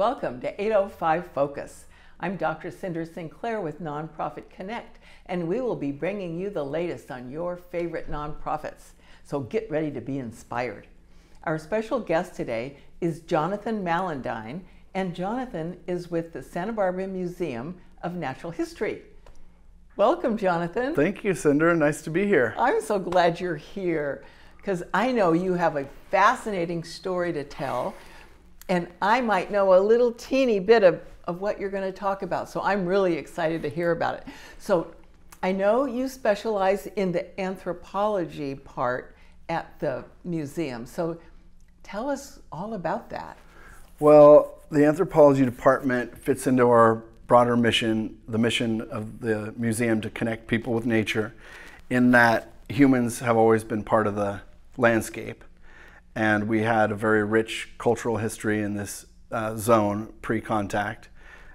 Welcome to 805 Focus. I'm Dr. Cynder Sinclair with Nonprofit Connect, and we will be bringing you the latest on your favorite nonprofits. So get ready to be inspired. Our special guest today is Jonathan Malindine, and Jonathan is with the Santa Barbara Museum of Natural History. Welcome, Jonathan. Thank you, Cynder. Nice to be here. I'm so glad you're here because I know you have a fascinating story to tell, and I might know a little teeny bit of, of what you're going to talk about. So I'm really excited to hear about it. So I know you specialize in the anthropology part at the museum. So tell us all about that. Well, the anthropology department fits into our broader mission, the mission of the museum to connect people with nature, in that humans have always been part of the landscape. And we had a very rich cultural history in this uh, zone pre contact.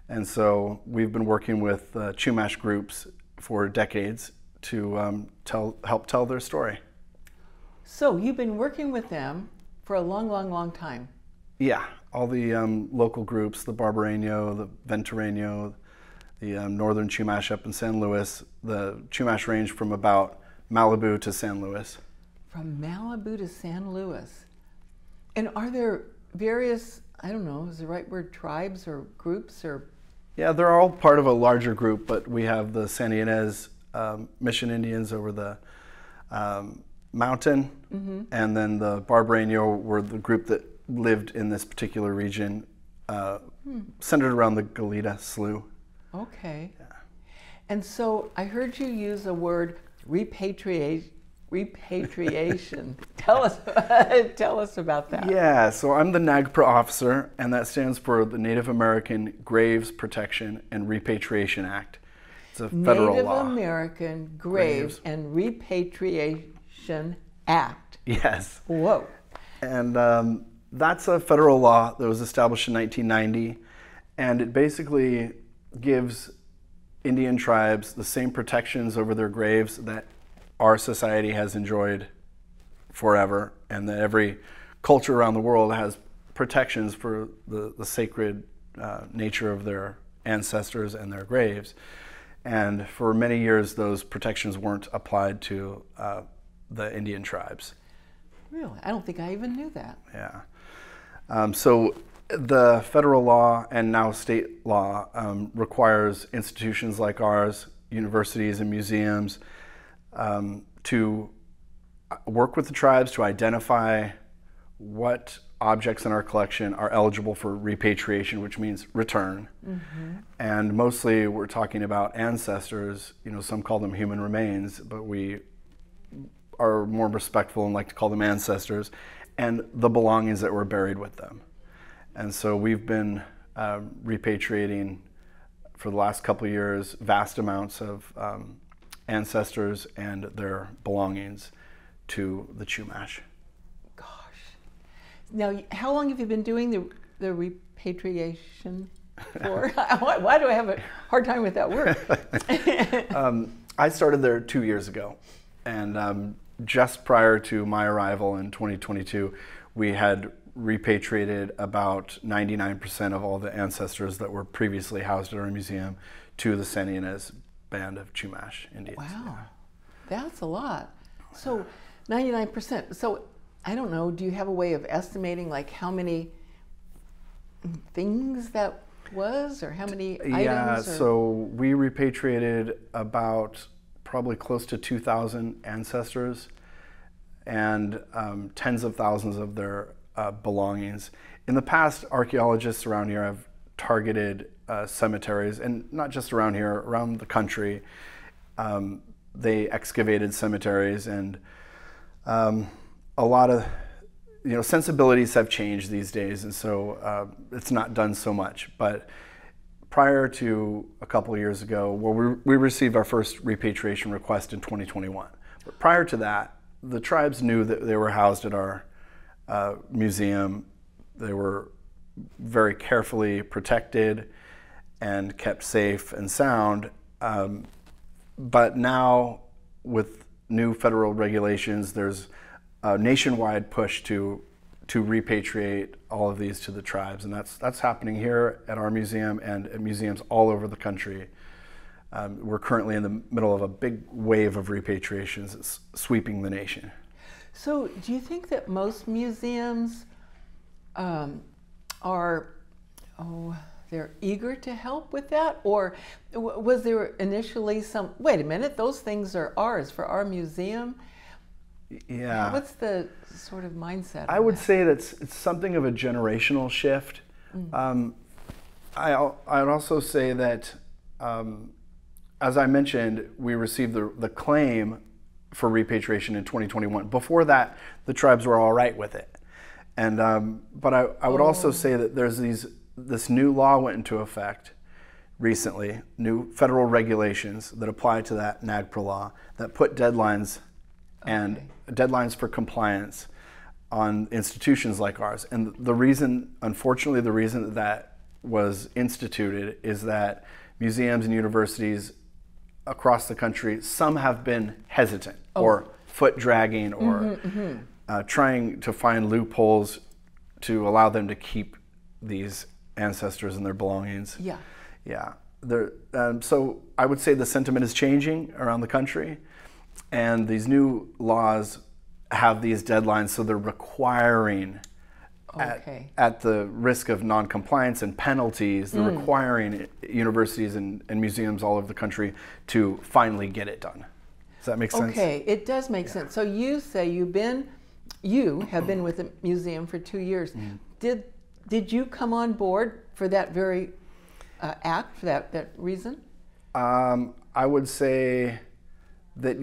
And so we've been working with uh, Chumash groups for decades to um, tell, help tell their story. So you've been working with them for a long, long, long time. Yeah, all the um, local groups, the Barbareño, the Ventureño, the um, Northern Chumash up in San Luis. The Chumash range from about Malibu to San Luis. From Malibu to San Luis. And are there various, I don't know, is the right word, tribes or groups or? Yeah, they're all part of a larger group, but we have the San Ynez um, Mission Indians over the um, mountain, mm-hmm. and then the Barbareño were the group that lived in this particular region, uh, hmm. centered around the Goleta Slough. Okay. Yeah. And so I heard you use a word repatriate repatriation. tell us tell us about that. Yeah, so I'm the NAGPRA officer, and that stands for the Native American Graves Protection and Repatriation Act. It's a federal Native law. Native American Graves, Graves and Repatriation Act. Yes. Whoa. And um, that's a federal law that was established in 1990, and it basically gives Indian tribes the same protections over their graves that our society has enjoyed forever, and that every culture around the world has protections for the, the sacred uh, nature of their ancestors and their graves. And for many years, those protections weren't applied to uh, the Indian tribes. Really? I don't think I even knew that. Yeah. Um, so the federal law and now state law um, requires institutions like ours, universities and museums, um, to work with the tribes to identify what objects in our collection are eligible for repatriation, which means return. Mm-hmm. And mostly we're talking about ancestors, you know, some call them human remains, but we are more respectful and like to call them ancestors, and the belongings that were buried with them. And so we've been uh, repatriating for the last couple of years vast amounts of um, ancestors and their belongings to the Chumash. Gosh. Now, how long have you been doing the, the repatriation for? why, why, do I have a hard time with that word? um, I started there two years ago. And um, just prior to my arrival in 2022, we had repatriated about 99% of all the ancestors that were previously housed at our museum to the Santa Ynez band of Chumash Indians. Wow, yeah. that's a lot. So 99%. So I don't know, do you have a way of estimating like how many things that was or how many items? Yeah, so we repatriated about probably close to 2,000 ancestors and um, tens of thousands of their uh, belongings. In the past, archaeologists around here have targeted uh, cemeteries, and not just around here, around the country. Um, they excavated cemeteries, and um, a lot of you know sensibilities have changed these days, and so uh, it's not done so much. But prior to a couple of years ago, well, we, we received our first repatriation request in 2021. But prior to that, the tribes knew that they were housed at our uh, museum. They were very carefully protected and kept safe and sound. Um, but now, with new federal regulations, there's a nationwide push to to repatriate all of these to the tribes, and that's that's happening here at our museum and at museums all over the country. Um, we're currently in the middle of a big wave of repatriations that's sweeping the nation. So, do you think that most museums um, are, oh, they're eager to help with that? Or was there initially some, wait a minute, those things are ours for our museum? Yeah. What's the sort of mindset? I would that? say that's it's something of a generational shift. Mm. Um, I, I would also say that, um, as I mentioned, we received the, the claim for repatriation in 2021. Before that, the tribes were all right with it. And um, but I, I would oh. also say that there's these this new law went into effect recently, new federal regulations that apply to that NAGPRA law that put deadlines okay. and deadlines for compliance on institutions like ours. And the reason, unfortunately, the reason that, that was instituted is that museums and universities across the country, some have been hesitant oh. or foot dragging or mm-hmm, mm-hmm. Uh, trying to find loopholes to allow them to keep these ancestors and their belongings. Yeah. Yeah. There, um, so I would say the sentiment is changing around the country, and these new laws have these deadlines, so they're requiring Okay. At, at, the risk of noncompliance and penalties, they're mm. requiring universities and, and, museums all over the country to finally get it done. Does that make sense? Okay, it does make yeah. sense. So you say you've been, you have been with the museum for two years. Mm. Did did you come on board for that very uh, act, for that that reason? Um, I would say that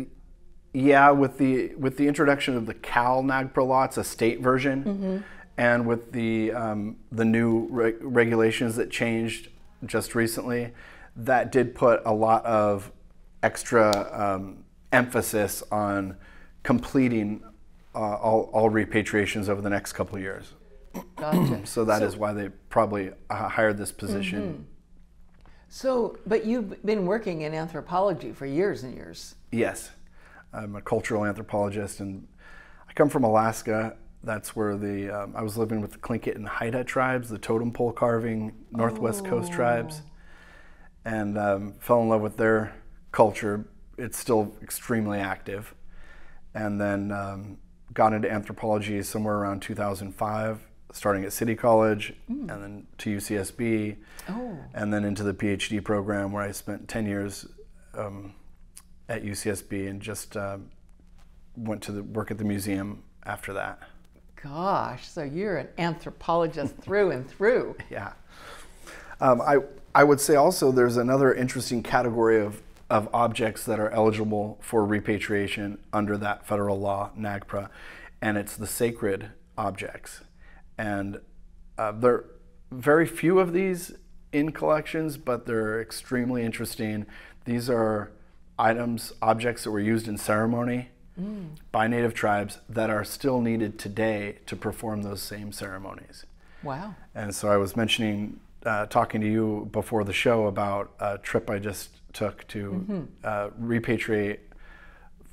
yeah, with the with the introduction of the Cal NAGPRA law, a state version. Mm-hmm and with the um, the new re- regulations that changed just recently, that did put a lot of extra um, emphasis on completing uh, all, all repatriations over the next couple of years. Gotcha. so that so, is why they probably uh, hired this position. Mm-hmm. So, but you've been working in anthropology for years and years. Yes, I'm a cultural anthropologist, and I come from Alaska, that's where the um, I was living with the Tlingit and Haida tribes, the totem pole carving Northwest oh. Coast tribes, and um, fell in love with their culture. It's still extremely active, and then um, got into anthropology somewhere around 2005, starting at City College, mm. and then to UCSB, oh. and then into the PhD program where I spent 10 years um, at UCSB and just uh, went to the, work at the museum after that gosh, so you're an anthropologist through and through. Yeah. Um, I, I would say also there's another interesting category of, of objects that are eligible for repatriation under that federal law, NAGPRA, and it's the sacred objects. And uh, there are very few of these in collections, but they're extremely interesting. These are items, objects that were used in ceremony mm. by Native tribes that are still needed today to perform those same ceremonies. Wow. And so I was mentioning, uh, talking to you before the show about a trip I just took to mm-hmm. uh, repatriate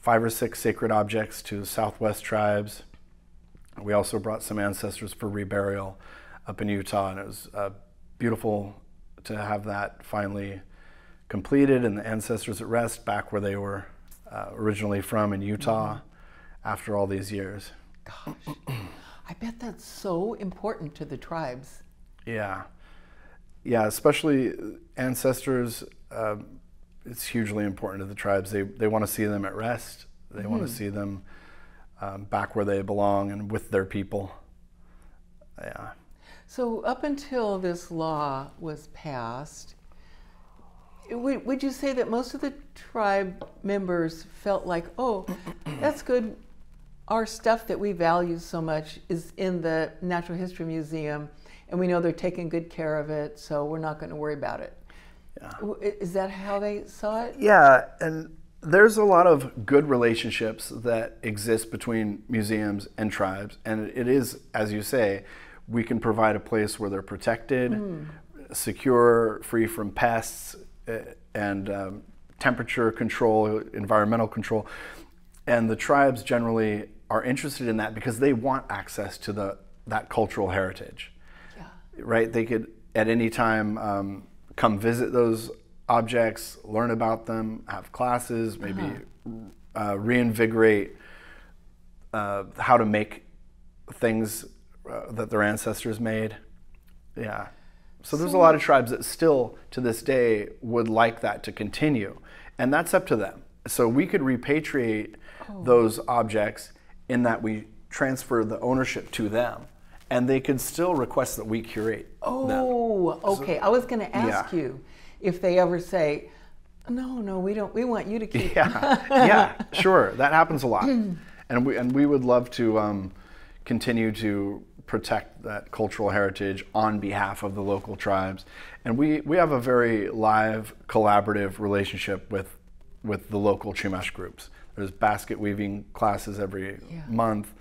five or six sacred objects to Southwest tribes. We also brought some ancestors for reburial up in Utah, and it was uh, beautiful to have that finally completed and the ancestors at rest back where they were uh, originally from in Utah mm-hmm. after all these years. Gosh, I bet that's so important to the tribes. Yeah. Yeah, especially ancestors, uh, it's hugely important to the tribes. They, they want to see them at rest, they mm-hmm. want to see them um, back where they belong and with their people. Yeah. So, up until this law was passed, would, would you say that most of the tribe members felt like, oh, that's good. Our stuff that we value so much is in the Natural History Museum, and we know they're taking good care of it, so we're not going to worry about it. Yeah. Is that how they saw it? Yeah, and there's a lot of good relationships that exist between museums and tribes, and it is, as you say, we can provide a place where they're protected, mm. secure, free from pests, uh, and um, temperature control, environmental control. And the tribes generally are interested in that because they want access to the, that cultural heritage. Yeah. Right? They could at any time um, come visit those objects, learn about them, have classes, maybe uh, reinvigorate uh, how to make things uh, that their ancestors made. Yeah. So there's a lot of tribes that still to this day would like that to continue. And that's up to them. So we could repatriate those objects in that we transfer the ownership to them. And they could still request that we curate them. Oh, okay. I was going to ask Yeah. you if they ever say, "No, no, we don't. We want you to keep." yeah, yeah, sure. That happens a lot, and we and we would love to um, continue to protect that cultural heritage on behalf of the local tribes. And we we have a very live, collaborative relationship with with the local Chumash groups. There's basket weaving classes every Yeah. month.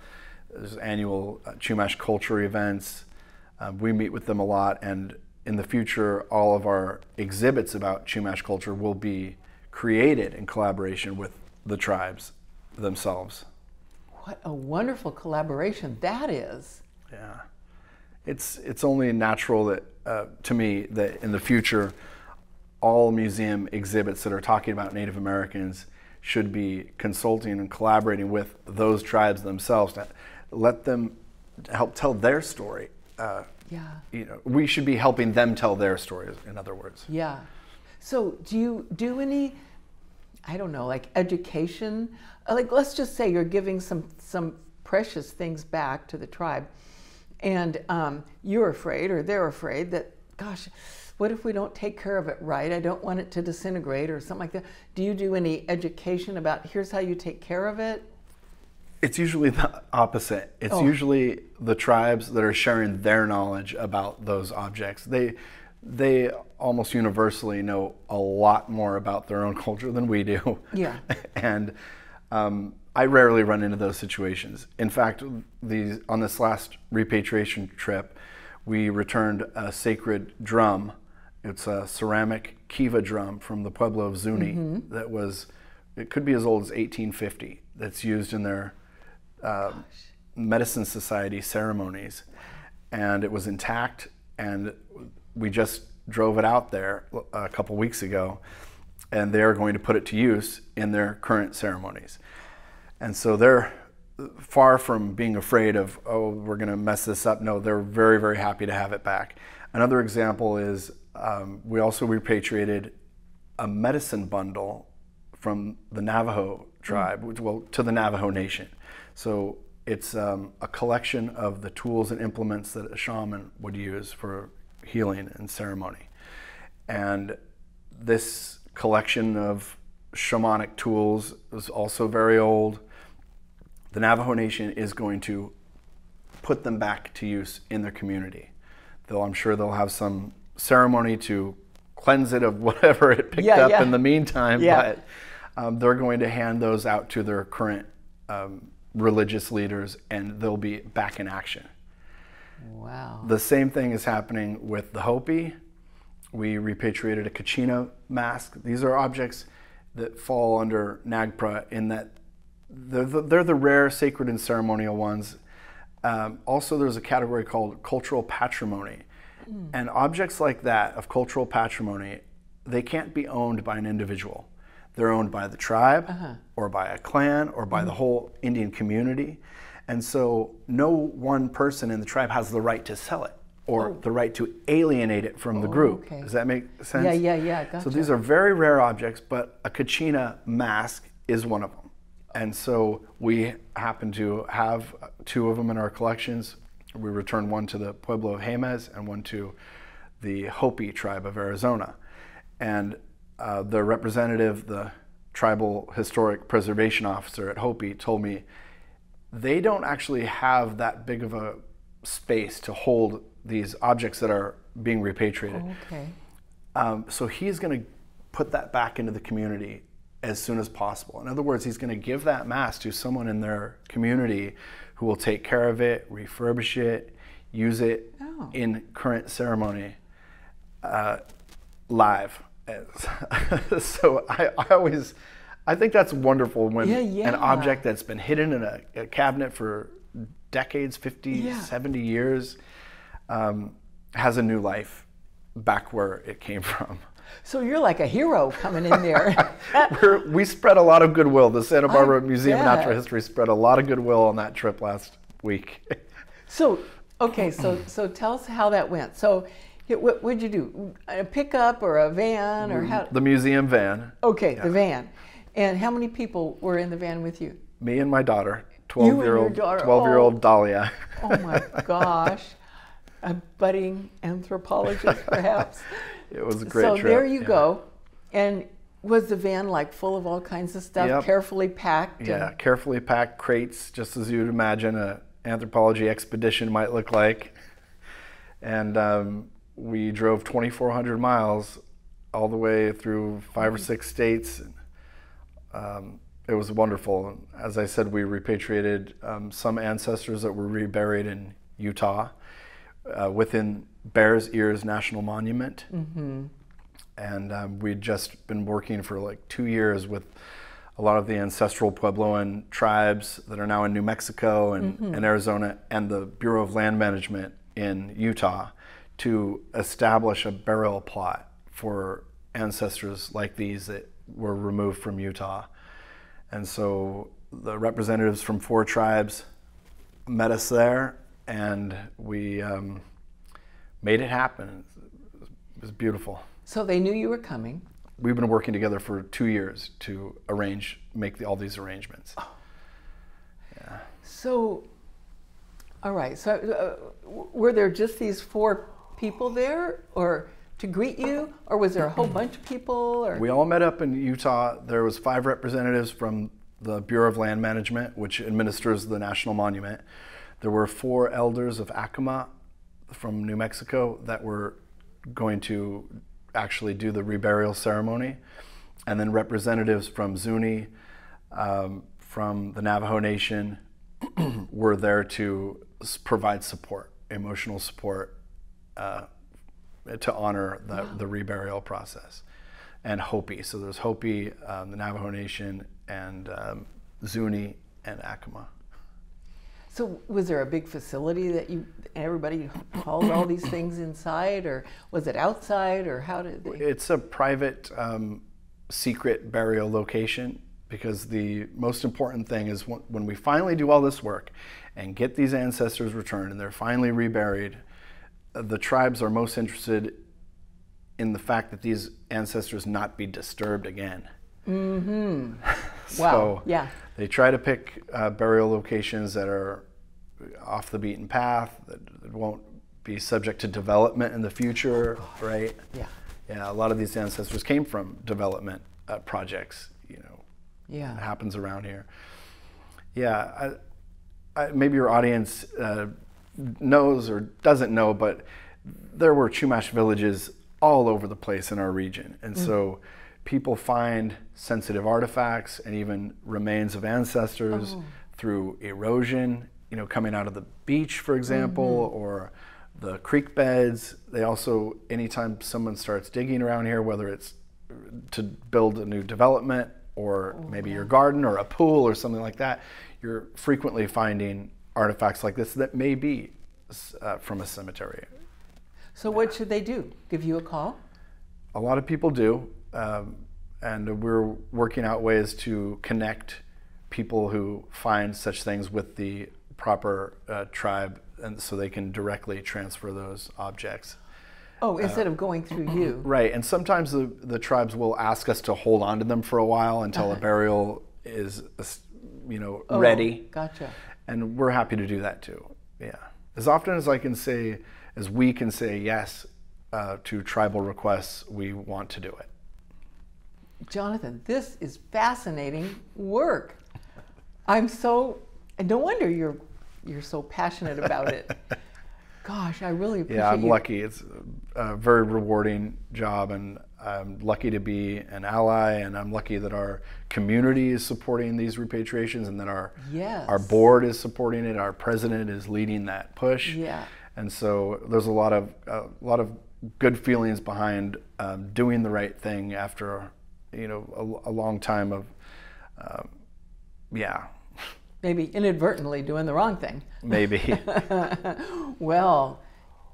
There's annual Chumash culture events. Um, we meet with them a lot, and in the future, all of our exhibits about Chumash culture will be created in collaboration with the tribes themselves. What a wonderful collaboration that is. Yeah, it's it's only natural that uh, to me that in the future, all museum exhibits that are talking about Native Americans should be consulting and collaborating with those tribes themselves to let them help tell their story. Uh, Yeah. you know, we should be helping them tell their stories. In other words, Yeah. So, do you do any, I don't know, like education? Uh, Like, let's just say you're giving some some precious things back to the tribe, and um, you're afraid, or they're afraid that, gosh, what if we don't take care of it right? I don't want it to disintegrate or something like that. Do you do any education about here's how you take care of it? It's usually the opposite. It's Oh. usually the tribes that are sharing their knowledge about those objects. They they almost universally know a lot more about their own culture than we do. Yeah. and um, I rarely run into those situations. In fact, these on this last repatriation trip, we returned a sacred drum. It's a ceramic kiva drum from the Pueblo of Zuni that was, it could be as old as 1850. That's used in their uh, medicine society ceremonies, and it was intact. And we just drove it out there a couple weeks ago, and they are going to put it to use in their current ceremonies. And so they're far from being afraid of, oh, we're going to mess this up. No, they're very, very happy to have it back. Another example is um, we also repatriated a medicine bundle from the Navajo tribe, which- well, to the Navajo Nation. So it's um, a collection of the tools and implements that a shaman would use for healing and ceremony. And this collection of shamanic tools is also very old. The Navajo Nation is going to put them back to use in their community. They'll, I'm sure they'll have some ceremony to cleanse it of whatever it picked Yeah, up yeah. in the meantime, Yeah. but um, they're going to hand those out to their current um, religious leaders and they'll be back in action. Wow. The same thing is happening with the Hopi. We repatriated a Kachina mask. These are objects that fall under Nagpra in that they're the, they're the rare sacred and ceremonial ones. Um, also, there's a category called cultural patrimony. And objects like that of cultural patrimony, they can't be owned by an individual. They're owned by the tribe uh-huh. or by a clan or by the mm-hmm. whole Indian community. And so no one person in the tribe has the right to sell it or oh. the right to alienate it from the oh, group. okay. Does that make sense? Yeah, yeah, yeah, So these are very rare objects, but a Kachina mask is one of them. And so we happen to have two of them in our collections. We returned one to the Pueblo of Jemez and one to the Hopi tribe of Arizona. And uh, the representative, the tribal historic preservation officer at Hopi, told me they don't actually have that big of a space to hold these objects that are being repatriated. Okay. Um, so he's going to put that back into the community as soon as possible. In other words, he's going to give that mask to someone in their community who will take care of it, refurbish it, use it Oh. in current ceremony uh, live. So I, I always, I think that's wonderful when Yeah, yeah. an object that's been hidden in a, a cabinet for decades 50 Yeah. 70 years um, has a new life back where it came from So you're like a hero coming in there. We're, we spread a lot of goodwill the santa barbara I museum of natural history spread a lot of goodwill on that trip last week so, okay, so so tell us how that went. So, what would you do? A pickup or a van or how? the museum van Okay, the van. And how many people were in the van with you? me and my daughter 12 your year old daughter. 12 year old Oh. dahlia Oh my gosh, a budding anthropologist, perhaps. it was a great so trip there you yeah. go. And was the van like full of all kinds of stuff, Yep. carefully packed? Yeah, carefully packed crates, just as you'd imagine an anthropology expedition might look like. And um, we drove 2,400 miles all the way through five or six states. Um, it was wonderful. As I said, we repatriated um, some ancestors that were reburied in Utah uh, within Bears Ears National Monument. And um, we'd just been working for like two years with a lot of the ancestral Puebloan tribes that are now in New Mexico and, and Arizona and the Bureau of Land Management in Utah to establish a burial plot for ancestors like these that were removed from Utah. And so the representatives from four tribes met us there and we um, made it happen. It was beautiful So they knew you were coming. we've been working together for two years to arrange, make the, all these arrangements. Yeah. So, all right. So, uh, were there just these four people there, or to greet you, or was there a whole bunch of people? Or We all met up in Utah. There was five representatives from the Bureau of Land Management, which administers the national monument. There were four elders of Acoma from New Mexico that were going to actually do the reburial ceremony, and then representatives from Zuni, um, from the Navajo Nation, were there to provide support, emotional support, uh, to honor the, the reburial process. And Hopi, so there's Hopi, um, the Navajo Nation, and um, Zuni and Acoma. so, was there a big facility that you everybody hauled all these things inside, or was it outside, or how did they? It's a private, um, secret burial location because the most important thing is when, when we finally do all this work and get these ancestors returned and they're finally reburied, the tribes are most interested in the fact that these ancestors not be disturbed again. Mm-hmm. Wow, yeah. They try to pick uh, burial locations that are off the beaten path, that, that won't be subject to development in the future, right? Yeah. Yeah, a lot of these ancestors came from development uh, projects, you know, Yeah. it happens around here. Yeah, I, I, maybe your audience uh, knows or doesn't know, but there were Chumash villages all over the place in our region. And mm. so people find sensitive artifacts and even remains of ancestors oh. through erosion, you know, coming out of the beach, for example, mm-hmm. or the creek beds. They also, anytime someone starts digging around here, whether it's to build a new development or oh, maybe your garden or a pool or something like that, you're frequently finding artifacts like this that may be uh, from a cemetery. So, what should they do? Give you a call? A lot of people do, um, and we're working out ways to connect people who find such things with the proper uh, tribe, and so they can directly transfer those objects. Oh, instead of going through you. Right, and sometimes the, the tribes will ask us to hold on to them for a while until a burial is, uh, you know, Oh, ready, Gotcha. And we're happy to do that too. Yeah, as often as I can say, as we can say yes uh, to tribal requests, we want to do it. Jonathan, this is fascinating work. I'm so, no wonder you're you're so passionate about it. Gosh, I really appreciate Yeah, I'm you. lucky. It's a very rewarding job, and I'm lucky to be an ally, and I'm lucky that our community is supporting these repatriations, and that our Yes. our board is supporting it. Our president is leading that push. Yeah. And so there's a lot of a lot of good feelings behind um, doing the right thing after you know a, a long time of um, yeah maybe inadvertently doing the wrong thing. Maybe. well,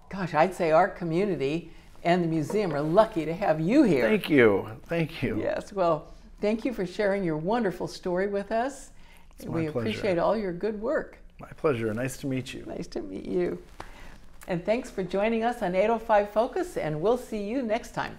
gosh, I'd say our community and the museum are lucky to have you here. Thank you. Thank you. Yes, well, thank you for sharing your wonderful story with us. It's we appreciate all your good work. My pleasure. Nice to meet you. Nice to meet you. And thanks for joining us on 805 Focus, and we'll see you next time.